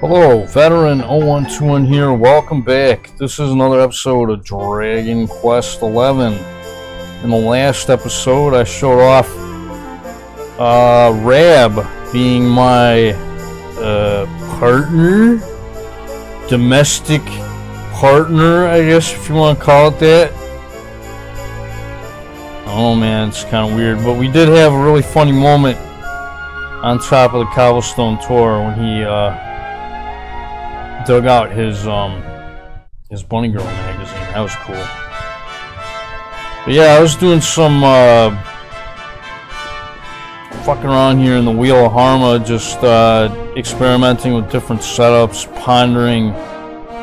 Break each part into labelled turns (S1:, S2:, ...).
S1: Hello, Veteran 0121 here. Welcome back. This is another episode of Dragon Quest 11. In the last episode, I showed off uh, Rab being my uh, partner, domestic partner, I guess, if you want to call it that. Oh man, it's kind of weird, but we did have a really funny moment on top of the cobblestone tour when he uh, dug out his um his Bunny Girl magazine. That was cool. But yeah, I was doing some uh, fucking around here in the Wheel of Harma, just uh, experimenting with different setups, pondering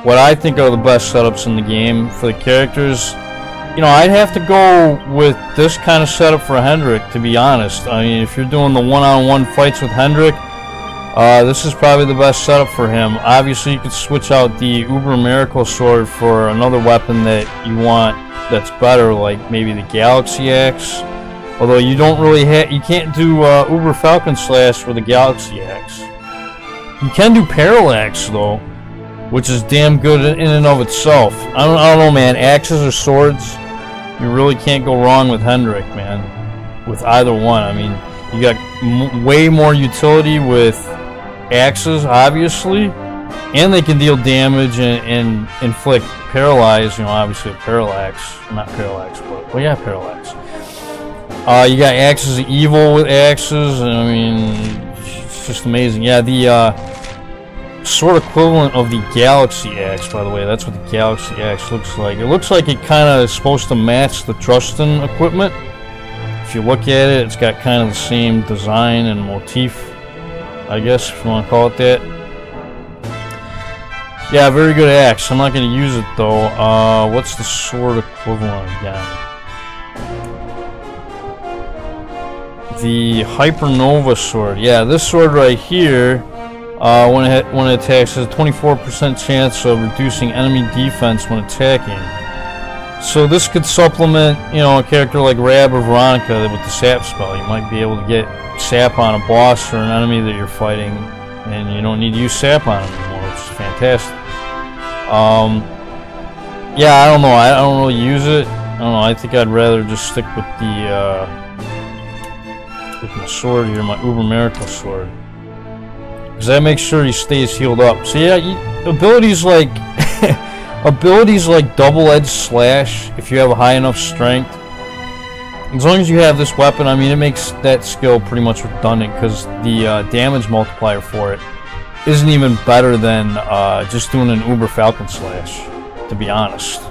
S1: what I think are the best setups in the game for the characters. You know, I'd have to go with this kind of setup for Hendrik, to be honest. I mean, if you're doing the one-on-one -on -one fights with Hendrik, uh, this is probably the best setup for him. Obviously, you could switch out the Uber Miracle Sword for another weapon that you want that's better, like maybe the Galaxy Axe. Although you don't really have, you can't do uh, Uber Falcon Slash for the Galaxy Axe. You can do Parallax though, which is damn good in and of itself. I don't, I don't know, man. Axes or swords, you really can't go wrong with Hendrik, man. With either one, I mean, you got way more utility with axes, obviously, and they can deal damage and, and inflict paralyze. You know, obviously parallax, not parallax, but well, yeah, parallax. Uh, you got axes of evil with axes. I mean, it's just amazing. Yeah, the uh, sort equivalent of the Galaxy Axe, by the way. That's what the Galaxy Axe looks like. It looks like it kind of is supposed to match the Trustin equipment. If you look at it, it's got kind of the same design and motif I guess, if you want to call it that. Yeah, very good axe. I'm not going to use it, though. Uh, what's the sword equivalent again? The Hypernova sword. Yeah, this sword right here, uh, when, it, when it attacks, has a 24% chance of reducing enemy defense when attacking. So this could supplement, you know, a character like Rab or Veronica with the sap spell. You might be able to get sap on a boss or an enemy that you're fighting, and you don't need to use sap on them anymore, which is fantastic. Um, yeah, I don't know. I, don't really use it. I don't know. I think I'd rather just stick with the uh, with my sword here, my Uber Miracle sword, because that makes sure he stays healed up. So yeah, you, abilities like abilities like Double Edge Slash, if you have a high enough strength as long as you have this weapon, I mean, it makes that skill pretty much redundant because the uh, damage multiplier for it isn't even better than uh, just doing an Uber Falcon Slash, to be honest.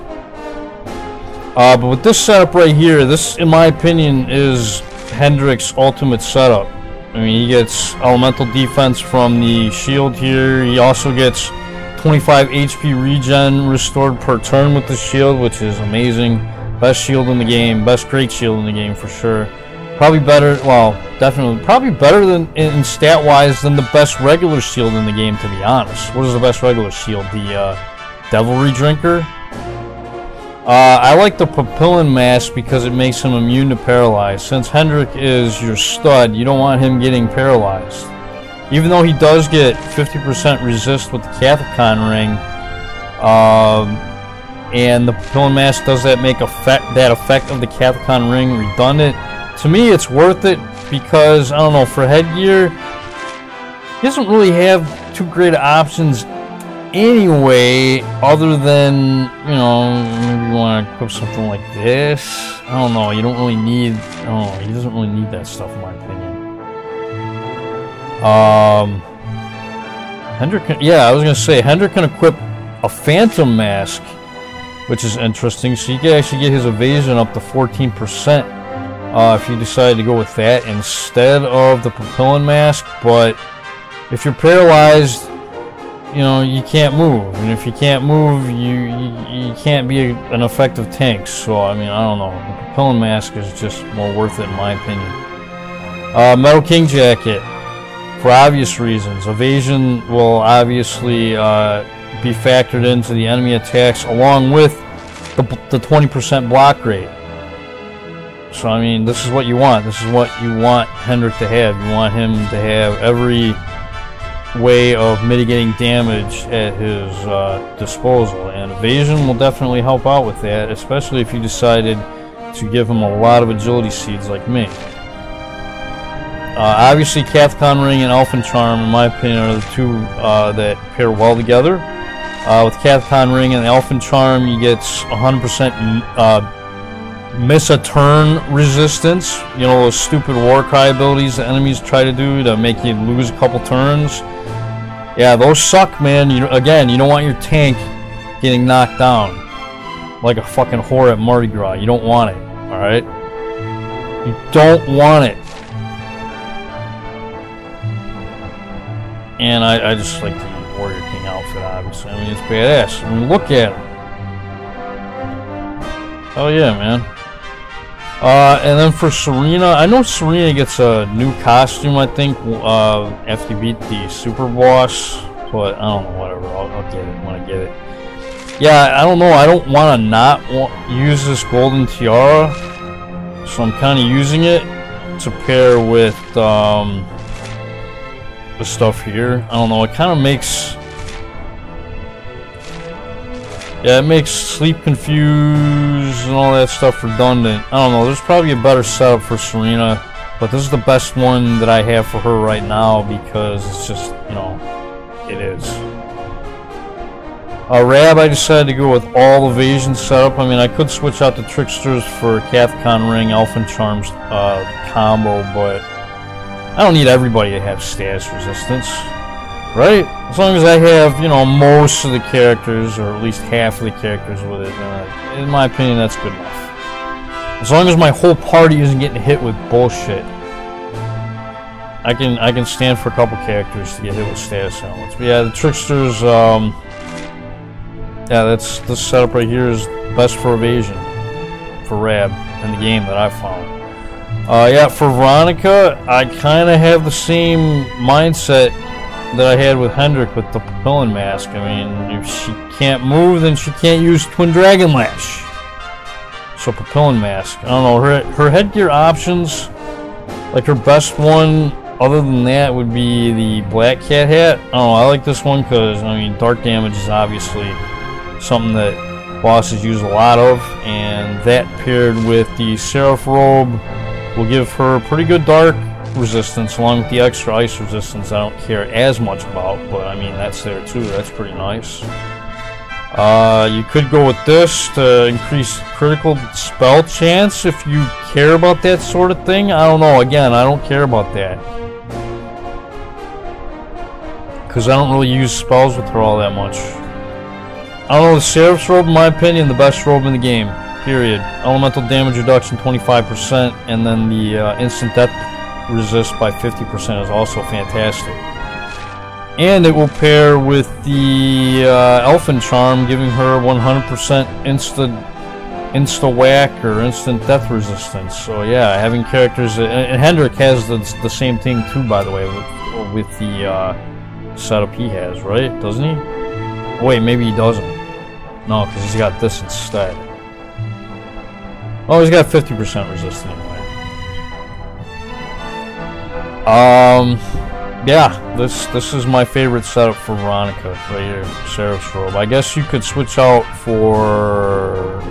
S1: Uh, but with this setup right here, this, in my opinion, is Hendrik's ultimate setup. I mean, he gets elemental defense from the shield here. He also gets 25 HP regen restored per turn with the shield, which is amazing. Best shield in the game, best great shield in the game for sure. Probably better, well, definitely, probably better than in stat-wise than the best regular shield in the game, to be honest. What is the best regular shield? The uh, Devilry Drinker? Uh, I like the Papillon Mask because it makes him immune to paralyze. Since Hendrik is your stud, you don't want him getting paralyzed. Even though he does get 50% resist with the Catholicon Ring, um, and the Papillon Mask does that make effect that effect of the Catholicon ring redundant. To me, it's worth it because I don't know for headgear, he doesn't really have too great options anyway, other than you know maybe you want to equip something like this. I don't know. You don't really need. Oh, he doesn't really need that stuff in my opinion. Um, Hendrik. Yeah, I was gonna say Hendrik can equip a Phantom Mask which is interesting. So you can actually get his evasion up to 14% uh, if you decide to go with that instead of the Papillon Mask. But if you're paralyzed, you know, you can't move. And if you can't move, you you, you can't be a, an effective tank. So, I mean, I don't know. The Papillon Mask is just more worth it in my opinion. Uh, Metal King Jacket, for obvious reasons. Evasion will obviously... Uh, be factored into the enemy attacks along with the 20% block rate. So, I mean, this is what you want. This is what you want Hendrik to have. You want him to have every way of mitigating damage at his uh, disposal, and evasion will definitely help out with that, especially if you decided to give him a lot of agility seeds like me. Uh, obviously, Catholicon Ring and Elfin Charm, in my opinion, are the two uh, that pair well together. Uh, with Catholicon Ring and Elfin Charm, you get 100% uh, miss a turn resistance. You know, those stupid Warcry abilities the enemies try to do to make you lose a couple turns. Yeah, those suck, man. You Again, you don't want your tank getting knocked down like a fucking whore at Mardi Gras. You don't want it, alright? You don't want it. And I, I just like the Warrior King outfit, obviously. I mean, it's badass. I mean, look at him. Oh yeah, man. Uh, and then for Serena, I know Serena gets a new costume, I think, uh, after you beat the Super Boss. But I don't know, whatever. I'll, I'll get it when I get it. Yeah, I don't know. I don't want to not use this golden tiara. So I'm kind of using it to pair with, um, the stuff here. I don't know, it kind of makes... Yeah, it makes sleep confused and all that stuff redundant. I don't know, there's probably a better setup for Serena, but this is the best one that I have for her right now because it's just, you know, it is. Uh, Rab, I decided to go with all evasion setup. I mean, I could switch out the Tricksters for Catholicon Ring, Elfin Charms uh, combo, but I don't need everybody to have status resistance. Right? As long as I have, you know, most of the characters, or at least half of the characters with it, in my opinion, that's good enough. As long as my whole party isn't getting hit with bullshit. I can I can stand for a couple characters to get hit with status elements. But yeah, the Tricksters, um, yeah, that's this setup right here is best for evasion for Rab in the game that I found. Uh, yeah, for Veronica, I kind of have the same mindset that I had with Hendrik with the Papillon Mask. I mean, if she can't move, then she can't use Twin Dragon Lash. So Papillon Mask. I don't know, her, her headgear options, like her best one other than that would be the Black Cat hat. Know, I like this one because, I mean, dark damage is obviously something that bosses use a lot of, and that paired with the Seraph Robe will give her pretty good dark resistance along with the extra ice resistance I don't care as much about, but I mean that's there too, that's pretty nice. Uh, you could go with this to increase critical spell chance if you care about that sort of thing. I don't know, again, I don't care about that. Because I don't really use spells with her all that much. I don't know, the Seraph's Robe, in my opinion, the best robe in the game period. Elemental damage reduction 25%, and then the uh, instant death resist by 50% is also fantastic. And it will pair with the uh, Elfin Charm, giving her 100% instant insta whack or instant death resistance. So yeah, having characters, and Hendrik has the, the same thing too, by the way, with, with the uh, setup he has, right? Doesn't he? Wait, maybe he doesn't. No, because he's got this instead. Oh, he's got 50% resistance anyway. Um, yeah, this this is my favorite setup for Veronica right here, Seraph's Robe. I guess you could switch out for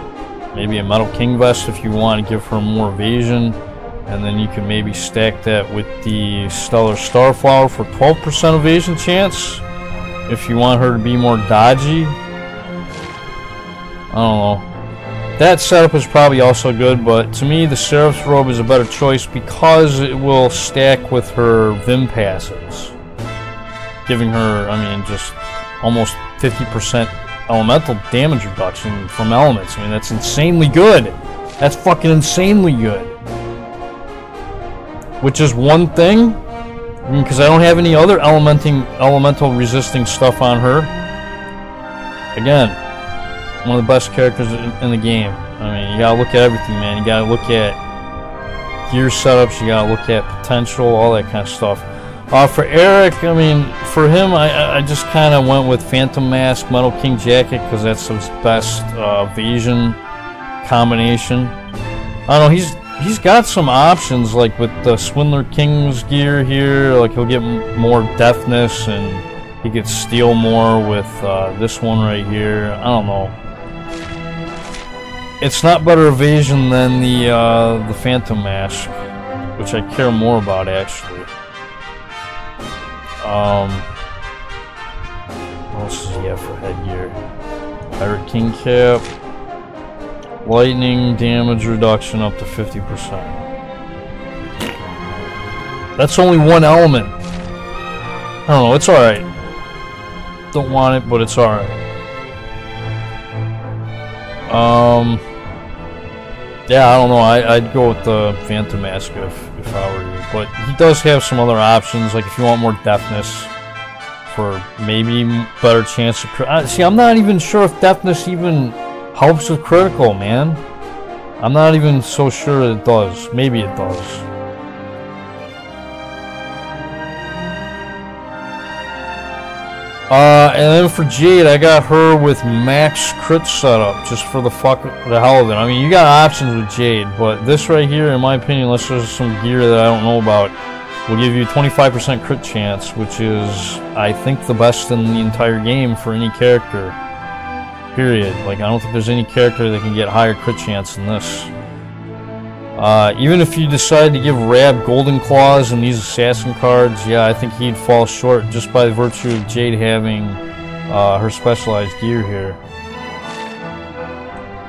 S1: maybe a Metal King Vest if you want to give her more evasion. And then you can maybe stack that with the Stellar Starflower for 12% evasion chance. If you want her to be more dodgy. I don't know. That setup is probably also good, but to me the Seraph's Robe is a better choice because it will stack with her Vim passes. Giving her, I mean, just almost 50% elemental damage reduction from elements. I mean, that's insanely good. That's fucking insanely good. Which is one thing, because I, mean, I don't have any other elementing, elemental resisting stuff on her. Again, one of the best characters in the game. I mean, you gotta look at everything, man. You gotta look at gear setups, you gotta look at potential, all that kind of stuff. Uh, for Erik, I mean, for him, I, I just kind of went with Phantom Mask, Metal King Jacket, because that's his best uh, combination. I don't know, he's he's got some options, like with the Swindler King's gear here. Like he'll get more deftness and he could steal more with uh, this one right here. I don't know. It's not better evasion than the uh, the Phantom Mask, which I care more about actually. Um, what else does he have for headgear? Pirate King cap. Lightning damage reduction up to 50%. That's only one element. I don't know, it's alright. Don't want it, but it's alright. Um, yeah, I don't know. I, would go with the Phantom Mask if, if I were you. But he does have some other options, like if you want more deftness for maybe better chance of... Uh, see, I'm not even sure if deftness even Helps with critical, man. I'm not even so sure it does. Maybe it does. Uh, and then for Jade, I got her with max crit setup, just for the fuck, the hell of it. I mean, you got options with Jade, but this right here, in my opinion, unless there's some gear that I don't know about, will give you 25% crit chance, which is, I think, the best in the entire game for any character. Period. Like, I don't think there's any character that can get higher crit chance than this. Uh, even if you decide to give Rab Golden Claws and these Assassin cards, yeah, I think he'd fall short just by virtue of Jade having uh, her specialized gear here.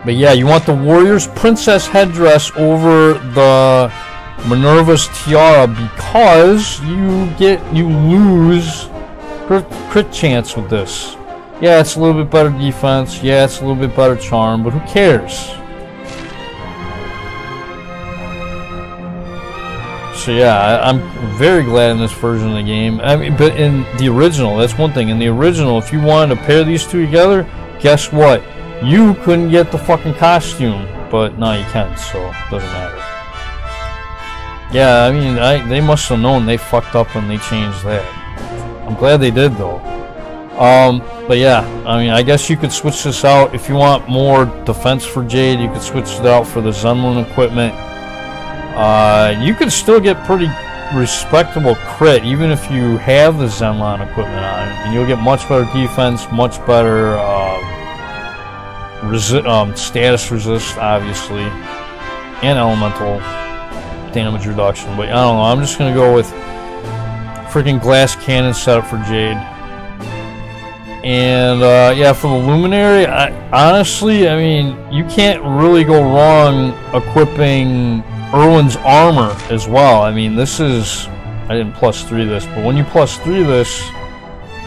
S1: But yeah, you want the Warrior's Princess headdress over the Minerva's Tiara because you get you lose crit, crit chance with this. Yeah, it's a little bit better defense. Yeah, it's a little bit better charm, but who cares? So yeah, I, am very glad in this version of the game. I mean, but in the original, that's one thing. In the original, if you wanted to pair these two together, guess what? You couldn't get the fucking costume, but now you can, so it doesn't matter. Yeah, I mean, I, they must have known they fucked up when they changed that. I'm glad they did, though. Um, but yeah, I mean, I guess you could switch this out if you want more defense for Jade. You could switch it out for the Zenlin equipment. Uh, you can still get pretty respectable crit even if you have the Zenlon equipment on, and you'll get much better defense, much better uh, resi um, status resist, obviously, and elemental damage reduction. But I don't know. I'm just gonna go with freaking glass cannon setup for Jade. And uh, yeah, for the Luminary, I, honestly, I mean, you can't really go wrong equipping Erdwin's armor as well. I mean, this is, I didn't plus three this, but when you plus three this,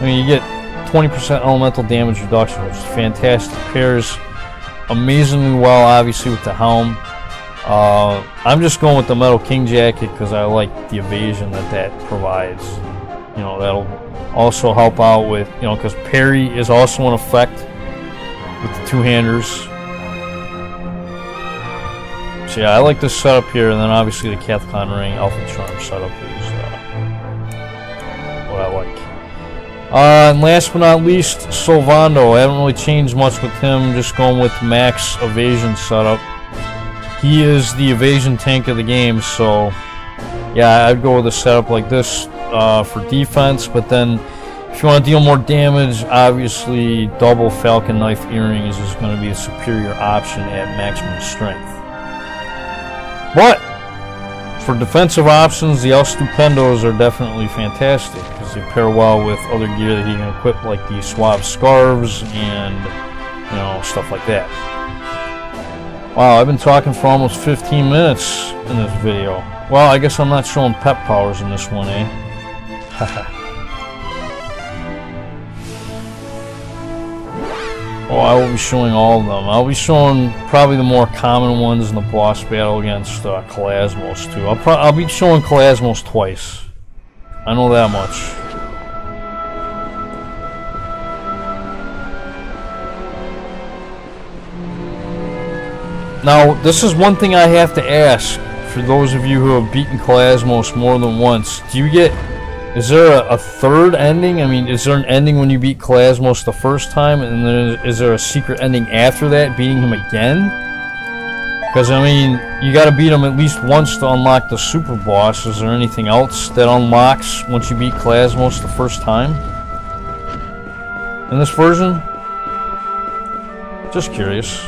S1: I mean, you get 20% elemental damage reduction, which is fantastic. Pairs amazingly well, obviously, with the helm. Uh, I'm just going with the Metal King jacket because I like the evasion that that provides. You know, that'll also help out with, you know, because parry is also an effect with the two-handers. So yeah, I like this setup here, and then obviously the Catholicon Ring Elfin Charm setup is uh, what I like. Uh, and last but not least, Sylvando. I haven't really changed much with him, just going with max evasion setup. He is the evasion tank of the game, so yeah, I'd go with a setup like this uh, for defense, but then if you want to deal more damage, obviously double Falcon Knife Earrings is going to be a superior option at maximum strength. But for defensive options, the El Stupendos are definitely fantastic because they pair well with other gear that he can equip, like the Suave Scarves and you know stuff like that. Wow, I've been talking for almost 15 minutes in this video. Well, I guess I'm not showing pep powers in this one, eh? oh, I will be showing all of them. I'll be showing probably the more common ones in the boss battle against uh, Calasmos, too. I'll, I'll be showing Calasmos twice. I know that much. Now, this is one thing I have to ask for those of you who have beaten Calasmos more than once. Do you get is there a, a, third ending? I mean, is there an ending when you beat Calasmos the first time, and then is, is there a secret ending after that, beating him again? Because, I mean, you gotta beat him at least once to unlock the super boss. Is there anything else that unlocks once you beat Calasmos the first time? In this version? Just curious.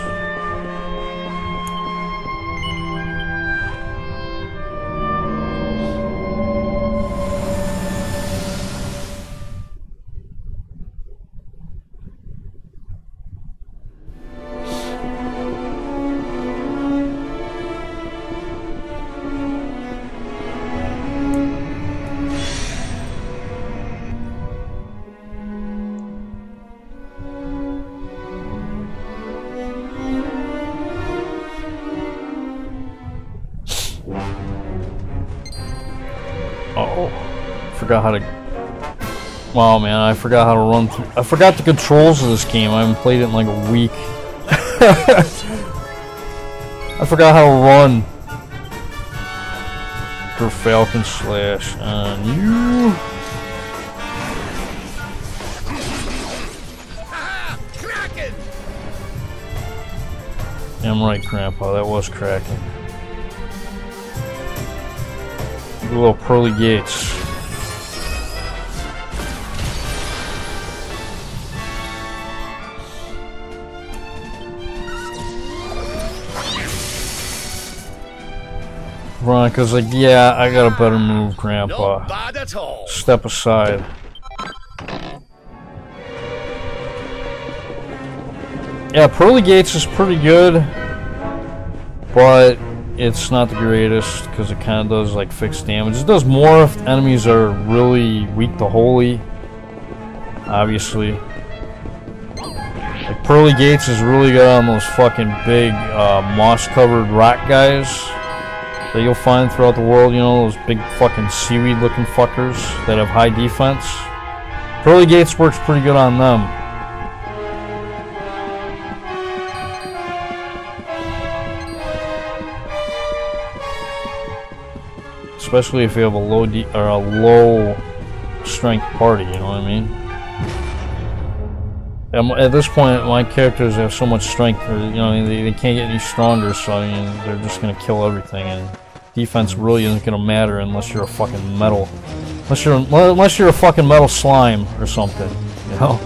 S1: Wow, man, I forgot how to run through... I forgot the controls of this game. I haven't played it in like a week. I forgot how to run. For Falcon Slash on you. I'm right, Grandpa. That was cracking. little pearly gates. Veronica's like, yeah, I got a better move, Grandpa. Step aside. Yeah, Pearly Gates is pretty good, but it's not the greatest because it kind of does like fixed damage. It does more if enemies are really weak to holy, obviously. Like Pearly Gates is really good on those fucking big uh, moss-covered rock guys that you'll find throughout the world, you know, those big fucking seaweed looking fuckers that have high defense. Pearly Gates works pretty good on them. Especially if you have a low or a low strength party, you know what I mean? At this point, my characters have so much strength, or, you know, they, they can't get any stronger, so I mean, they're just gonna kill everything, and defense really isn't gonna matter unless you're a fucking metal, unless you're unless you're a fucking metal slime or something, oh. you know.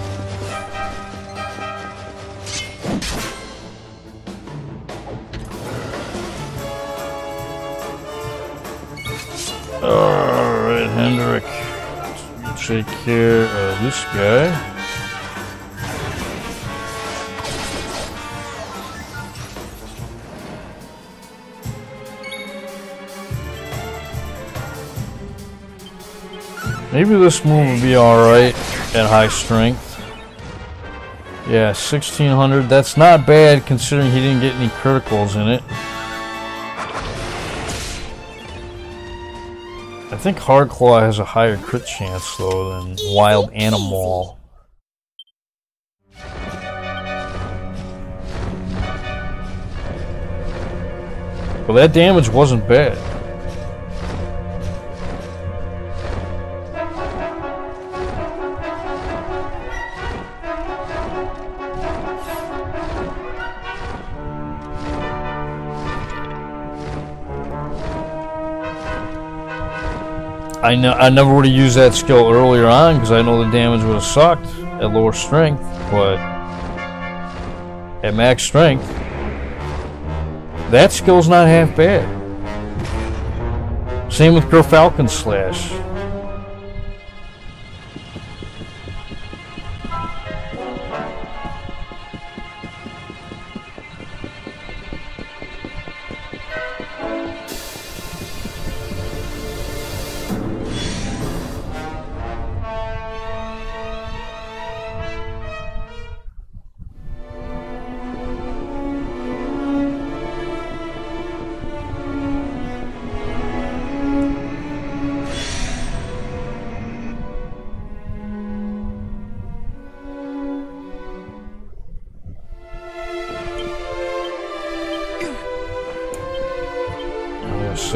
S1: Alright, Hendrik. Take care of this guy. Maybe this move would be alright at high strength. Yeah, 1600. That's not bad considering he didn't get any criticals in it. I think Hardclaw has a higher crit chance though than Wild Animal. Well, that damage wasn't bad. I know I never would have used that skill earlier on because I know the damage would have sucked at lower strength, but at max strength, that skill's not half bad. Same with Falcon Slash.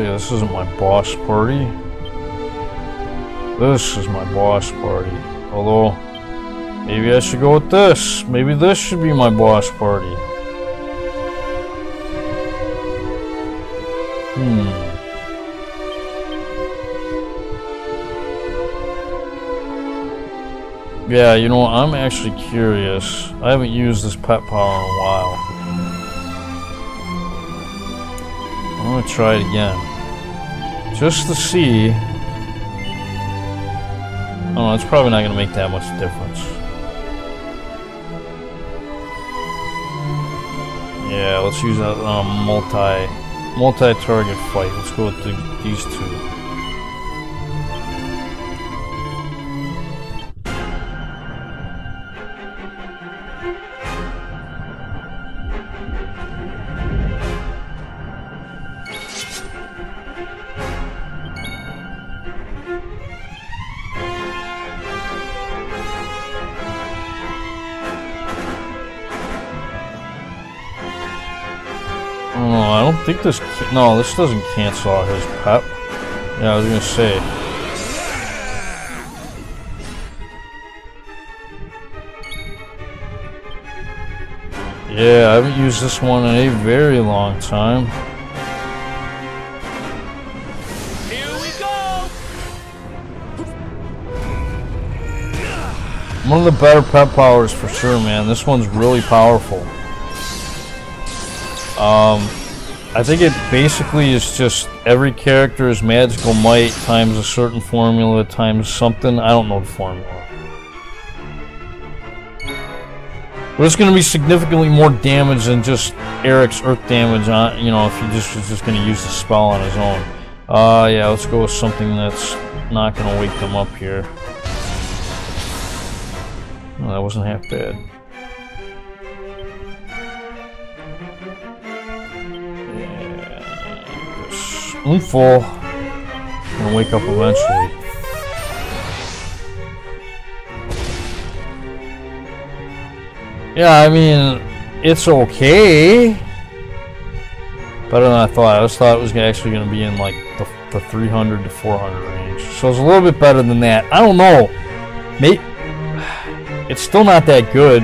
S1: This isn't my boss party. This is my boss party. Although, maybe I should go with this. Maybe this should be my boss party. Hmm. Yeah, you know, I'm actually curious. I haven't used this pep power in a while. I'm gonna try it again. Just to see. Oh, it's probably not gonna make that much difference. Yeah, let's use a um, multi multi-target fight. Let's go with the, these two. Think this... No, this doesn't cancel out his pep. Yeah, I was gonna say. Yeah, I haven't used this one in a very long time.
S2: Here we go!
S1: One of the better pep powers for sure, man. This one's really powerful. Um, I think it basically is just every character's magical might times a certain formula times something. I don't know the formula. But it's going to be significantly more damage than just Erik's earth damage on, you know, if he just was just going to use the spell on his own. Uh, yeah, let's go with something that's not going to wake them up here. That wasn't half bad. I'm full. I'm gonna wake up eventually. Yeah, I mean, it's okay. Better than I thought. I just thought it was actually going to be in like the, the 300 to 400 range. So it's a little bit better than that. I don't know. Maybe, it's still not that good.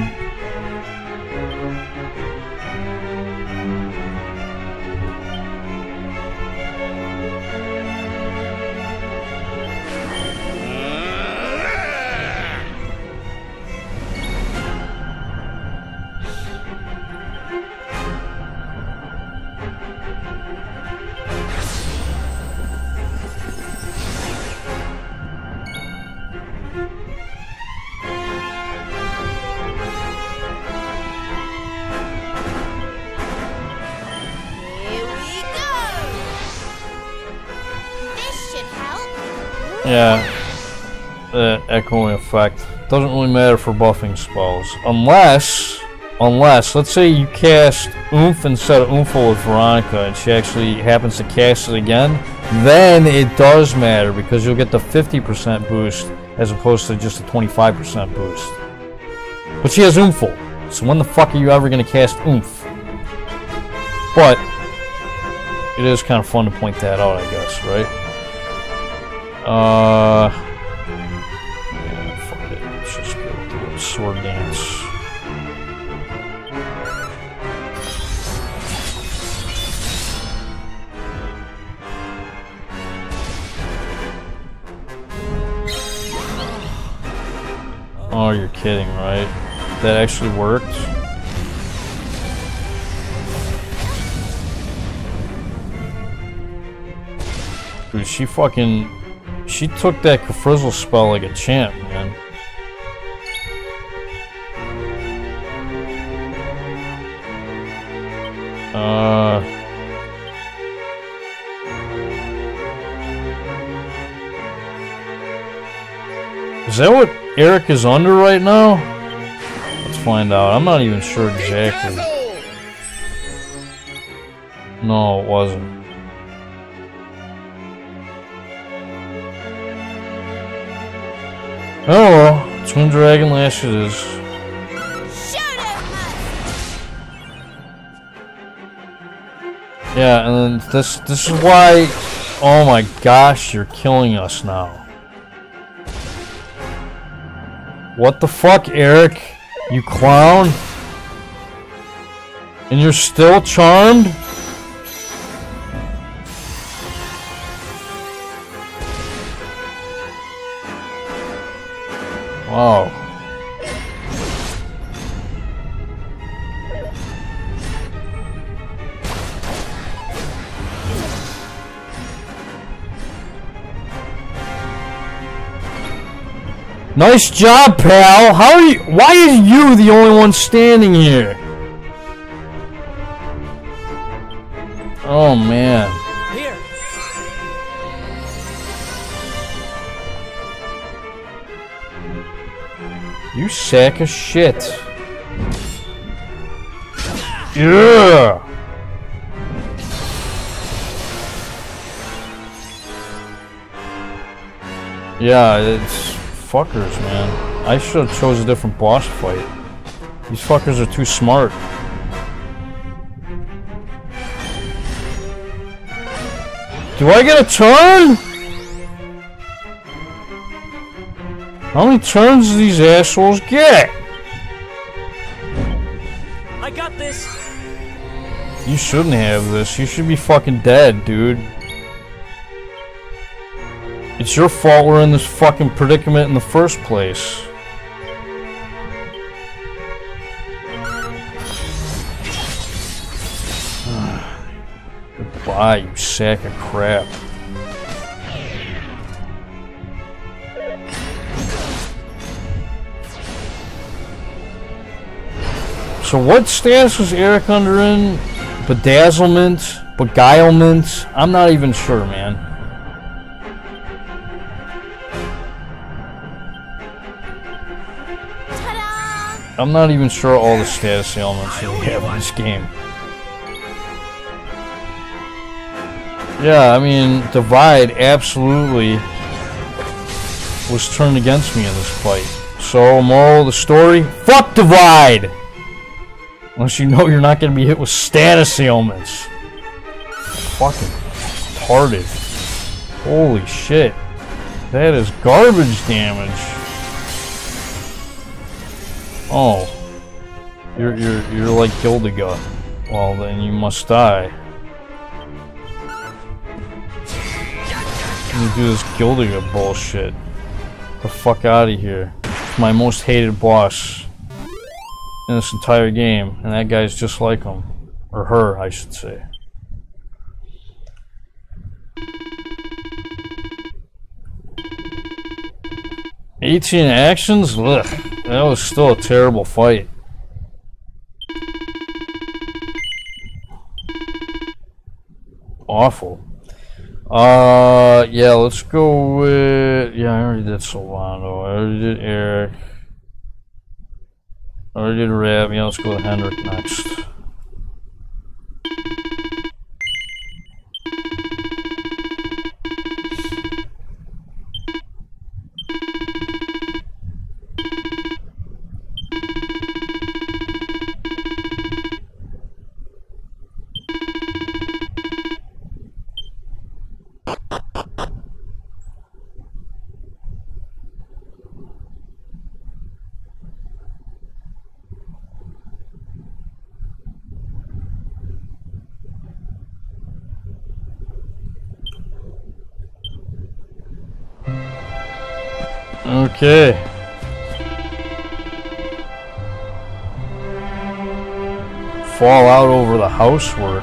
S1: Matter for buffing spells unless, unless let's say you cast Oomph instead of Oomphle with Veronica, and she actually happens to cast it again. Then it does matter because you'll get the 50% boost as opposed to just a 25% boost. But she has Oomphle, so when the fuck are you ever gonna cast Oomph? But it is kind of fun to point that out, I guess, right? Uh, sword dance. Oh, you're kidding, right? That actually worked? Dude, she fucking she took that Kafrizzle spell like a champ, man. Is that what Erik is under right now? Let's find out. I'm not even sure exactly. No, it wasn't. Oh well, Twin Dragon Lash it is. Yeah, and then this this is why oh my gosh, you're killing us now. What the fuck, Erik? You clown? And you're still charmed? Wow. Nice job, pal. How are you? Why is you the only one standing here? Oh man.
S2: Here.
S1: You sack of shit. Yeah. Yeah, it's fuckers, man. I should have chose a different boss fight. These fuckers are too smart. Do I get a turn? How many turns do these assholes get?
S2: I got this.
S1: You shouldn't have this. You should be fucking dead, dude. It's your fault we're in this fucking predicament in the first place. Goodbye, you sack of crap. So what stance was Erik under in? Bedazzlement? Beguilement? I'm not even sure, man. I'm not even sure all the status ailments we have in this game. Yeah, I mean, Divide absolutely was turned against me in this fight. So, moral of the story, fuck Divide! Unless you know you're not going to be hit with status ailments. Fucking retarded. Holy shit. That is garbage damage. Oh. You're you're you're like Gildiga. Well then you must die. Me do this Gildiga bullshit. the fuck out of here. It's my most hated boss in this entire game, and that guy's just like him. Or her, I should say. Eighteen actions? Ugh. That was still a terrible fight. Awful. Uh, yeah, let's go with... Yeah, I already did Sylvando. I already did Erik. I already did Rab. Yeah, let's go with Hendrik next. Fall out over the housework.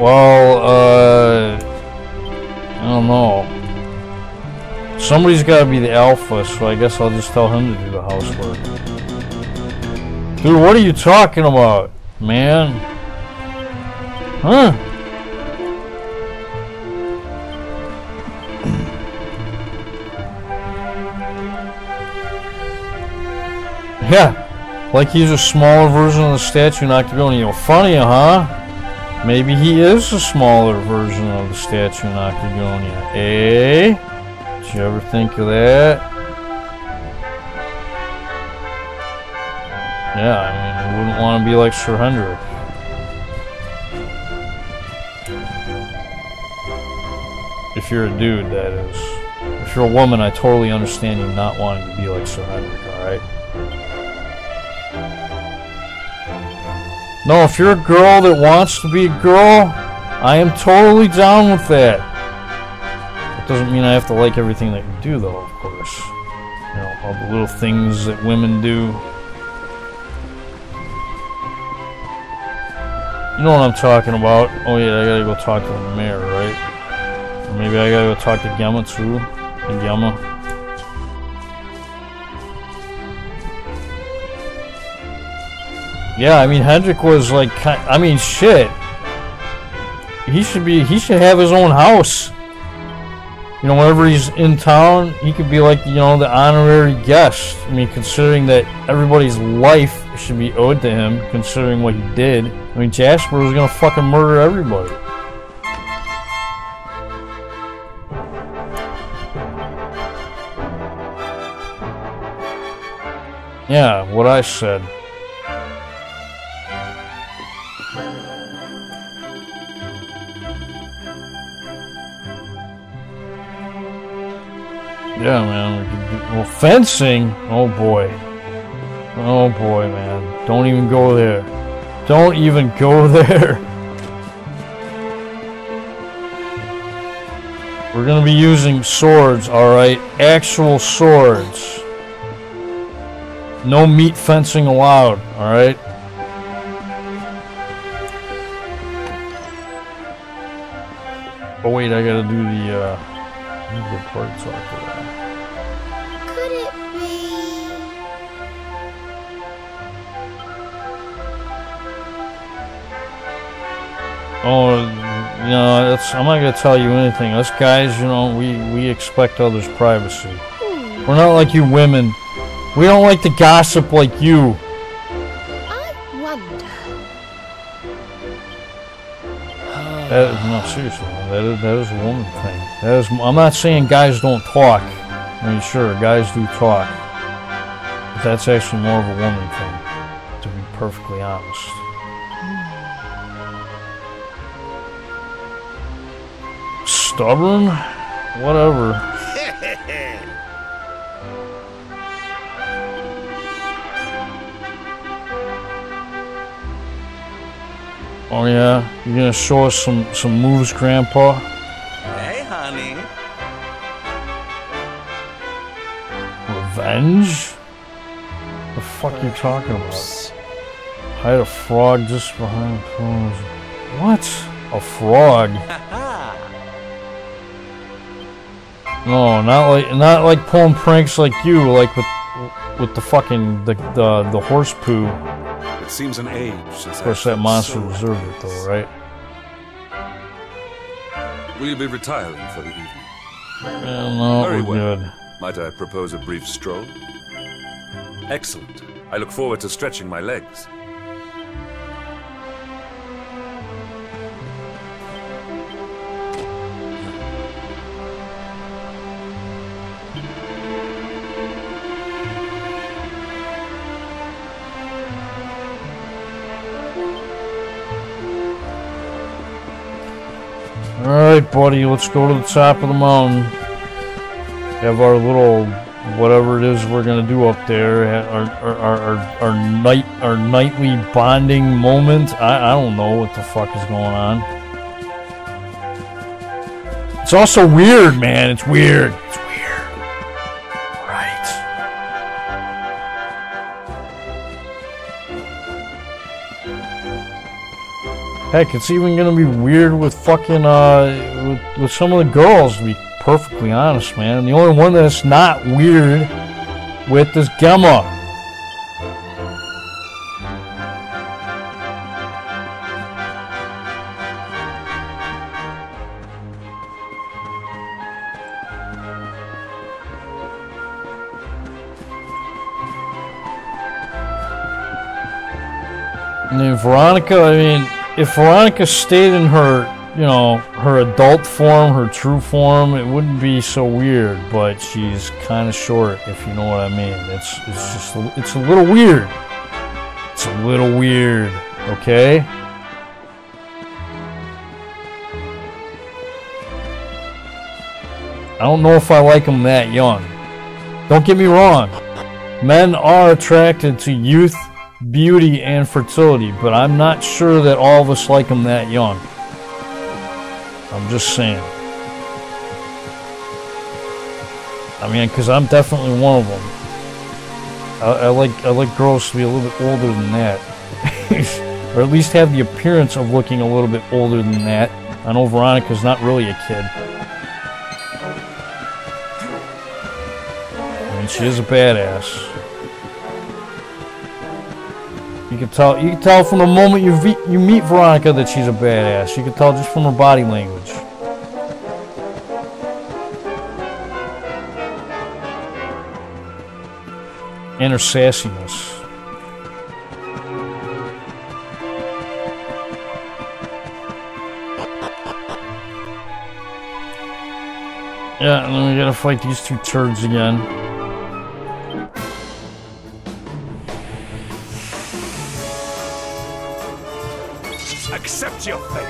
S1: Well, uh, I don't know. Somebody's got to be the alpha, so I guess I'll just tell him to do the housework. Dude, what are you talking about, man? Huh? Yeah, like he's a smaller version of the statue in Octagonia. Funny, huh? Maybe he is a smaller version of the statue Octagonia. Eh? Did you ever think of that? Yeah, I mean, you wouldn't want to be like Sir Hendrik. If you're a dude, that is. If you're a woman, I totally understand you not wanting to be like Sir Hendrik, alright? No, if you're a girl that wants to be a girl, I am totally down with that. That doesn't mean I have to like everything that you do, though, of course. You know, all the little things that women do. You know what I'm talking about. Oh yeah, I gotta go talk to the mayor, right? Or maybe I gotta go talk to Gematsu. And Yama. Yeah, I mean Hendrik was like, I mean shit. He should be, he should have his own house. You know, whenever he's in town, he could be like, you know, the honorary guest. I mean, considering that everybody's life should be owed to him, considering what he did. I mean, Jasper was gonna fucking murder everybody. Yeah, what I said. Yeah, man. We well, fencing. Oh boy. Oh boy, man. Don't even go there. Don't even go there. We're gonna be using swords, alright? Actual swords. No meat fencing allowed, alright? Oh wait, I gotta do the, uh... The part talk for that.
S3: Could it be?
S1: Oh, you know, I'm not gonna tell you anything. Us guys, you know, we, we expect others' privacy.
S3: Hmm,
S1: We're not like you women. We don't like to gossip like you.
S3: I wonder.
S1: That, no, seriously, that is, that is a woman thing. That is, I'm not saying guys don't talk. I mean, sure, guys do talk. But that's actually more of a woman thing, to be perfectly honest. Stubborn? Whatever. Oh yeah, you gonna show us some some moves, Grandpa? Revenge? The fuck you talking about? Hide a frog just behind the clothes. What? A frog? No, not like not like pulling pranks like you, like with with the fucking the the, the horse poo.
S4: It seems an age since
S1: Of course, that monster deserved it though, right?
S4: Will you be retiring for the evening?
S1: Yeah, no,
S4: Very
S1: we're
S4: well.
S1: good.
S4: Might I propose a brief stroll? Excellent. I look forward to stretching my legs.
S1: Alright, buddy, let's go to the top of the mountain. Have our little whatever it is we're gonna do up there. Our our, our, our, night our nightly bonding moment. I, I don't know what the fuck is going on. It's also weird, man. It's weird. It's weird. Right. Heck, it's even gonna be weird with fucking uh with, with some of the girls be perfectly honest, man. The only one that's not weird with is Gemma. And then Veronica, I mean, if Veronica stayed in her, you know, her adult form, her true form, it wouldn't be so weird. But she's kind of short, if you know what I mean. It's it's just a, it's a little weird. It's a little weird, okay? I don't know if I like them that young. Don't get me wrong. Men are attracted to youth, beauty, and fertility, but I'm not sure that all of us like them that young. I'm just saying. I mean, because I'm definitely one of them. I, I like I like girls to be a little bit older than that, or at least have the appearance of looking a little bit older than that. I know Veronica's not really a kid. and she is a badass. You can tell. You can tell from the moment you you meet Veronica that she's a badass. You can tell just from her body language. And her sassiness. Yeah, and then we gotta fight these two turds again.
S4: Your fate.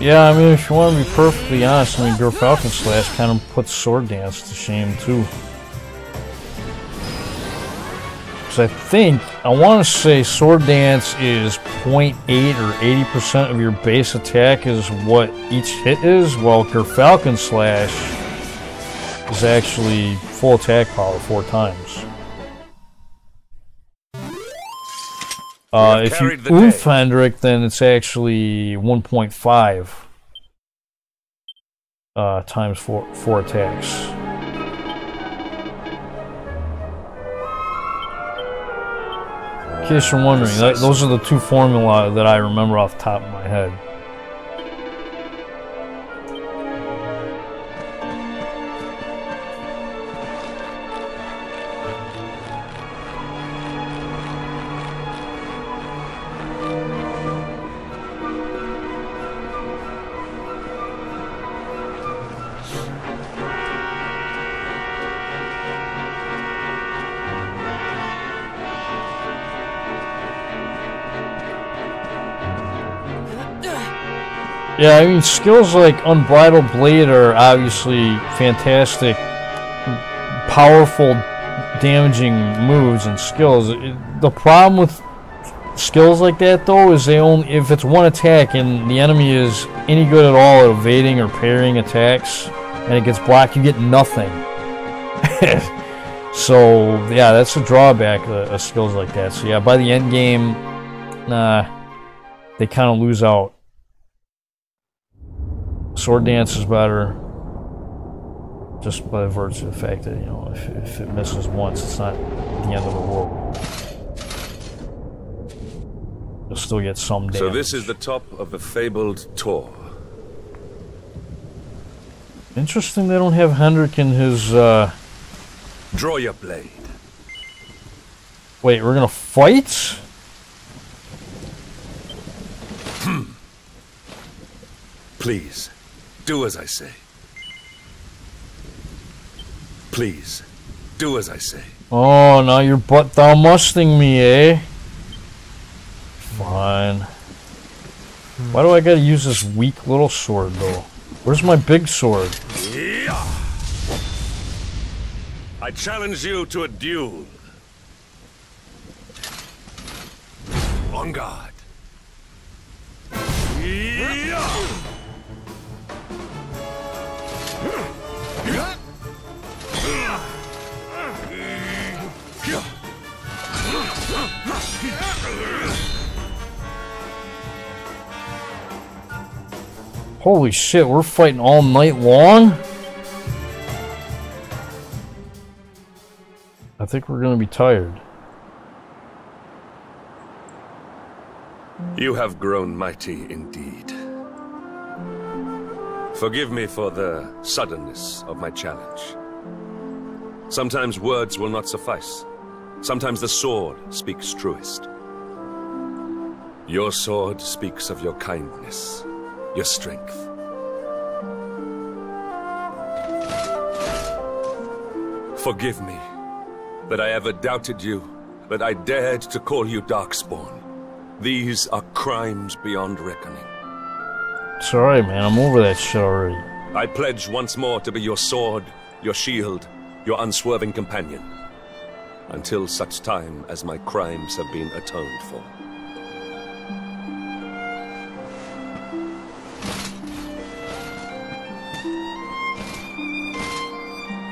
S1: Yeah, I mean, if you want to be perfectly honest, I mean, Girl Falcon Slash kind of puts Sword Dance to shame, too. Because I think, I want to say Sword Dance is 0.8 or 80% of your base attack is what each hit is, while your Falcon Slash is actually full attack power four times. Uh, if you
S4: carried the
S1: oomph
S4: day.
S1: Hendrik, then it's actually 1.5 uh, times four, four attacks. Case you're wondering, that, those are the two formula that I remember off the top of my head. Yeah, I mean, skills like Unbridled Blade are obviously fantastic, powerful, damaging moves and skills. The problem with skills like that, though, is they only if it's one attack and the enemy is any good at all at evading or parrying attacks, and it gets blocked, you get nothing. so yeah, that's a drawback of, of skills like that. So yeah, by the end game, nah, they kind of lose out. Sword dance is better, just by virtue of the fact that you know if, if it misses once, it's not the end of the world. You'll still get some damage.
S4: So this is the top of the fabled Tor.
S1: interesting. They don't have Hendrik in his. Uh,
S4: Draw your blade.
S1: wait, we're gonna fight.
S4: Please, do as I say. Please, do as I say.
S1: Oh, now you're butt down musting me, eh? Fine. Why do I gotta use this weak little sword, though? Where's my big sword? Yeah.
S4: I challenge you to a duel. On guard.
S1: Holy shit, we're fighting all night long? I think we're gonna be tired.
S4: You have grown mighty indeed. Forgive me for the suddenness of my challenge. Sometimes words will not suffice. Sometimes the sword speaks truest. Your sword speaks of your kindness, your strength. Forgive me that I ever doubted you, that I dared to call you Darkspawn. These are crimes beyond reckoning.
S1: It's alright, man. I'm over that shit already.
S4: I pledge once more to be your sword, your shield, your unswerving companion, until such time as my crimes have been atoned for.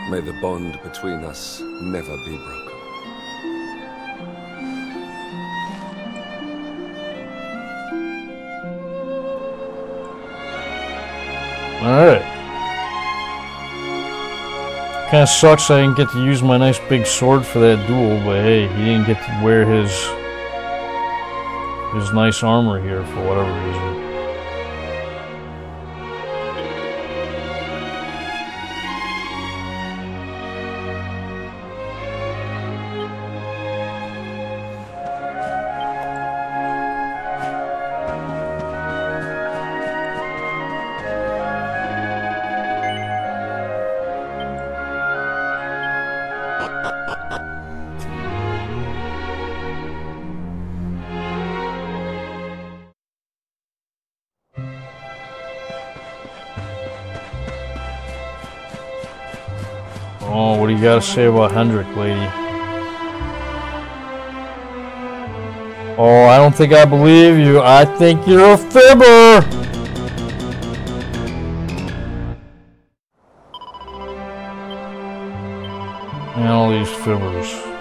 S4: May the bond between us never be broken.
S1: Alright. Kinda sucks I didn't get to use my nice big sword for that duel, but hey, he didn't get to wear his his nice armor here for whatever reason. Oh, what do you gotta say about Hendrik, lady? Oh, I don't think I believe you. I think you're a fibber! And all these fibbers.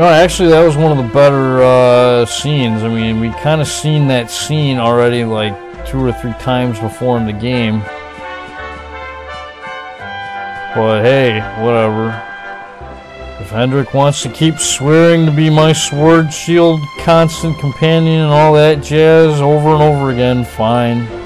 S1: No, actually, that was one of the better uh, scenes. I mean, we kind of seen that scene already like two or three times before in the game. But hey, whatever. If Hendrik wants to keep swearing to be my sword shield constant companion and all that jazz over and over again, fine.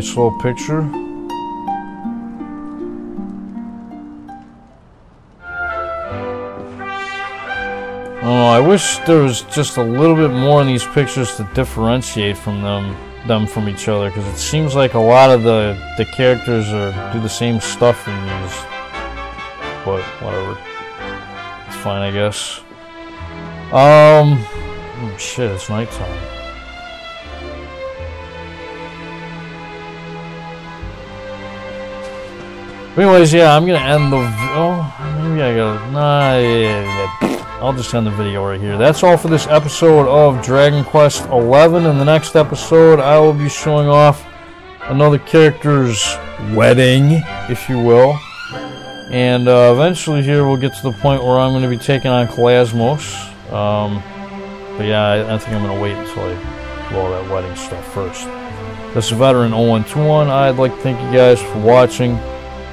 S1: Nice little picture. Oh, I wish there was just a little bit more in these pictures to differentiate from them them from each other because it seems like a lot of the the characters are do the same stuff in these. But whatever, it's fine, I guess. Um, oh shit, it's nighttime. Anyways, yeah, I'm gonna end the. Oh, maybe I gotta. Nah, yeah, yeah, I'll just end the video right here. That's all for this episode of Dragon Quest XI. In the next episode, I will be showing off another character's wedding, if you will. And uh, eventually, here we'll get to the point where I'm going to be taking on Calasmos. Um, but yeah, I, I think I'm going to wait until I do all that wedding stuff first. This is Veteran 0121. I'd like to thank you guys for watching,